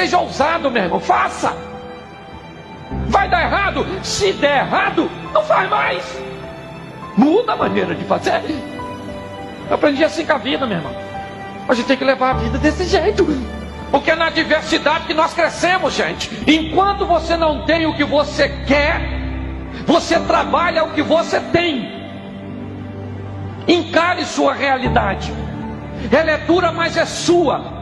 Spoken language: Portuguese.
Seja ousado, meu irmão, faça. Vai dar errado? Se der errado, não faz mais. Muda a maneira de fazer. Eu aprendi assim com a vida, meu irmão. A gente tem que levar a vida desse jeito. Porque é na diversidade que nós crescemos, gente. Enquanto você não tem o que você quer, você trabalha o que você tem. Encare sua realidade. Ela é dura, mas é sua.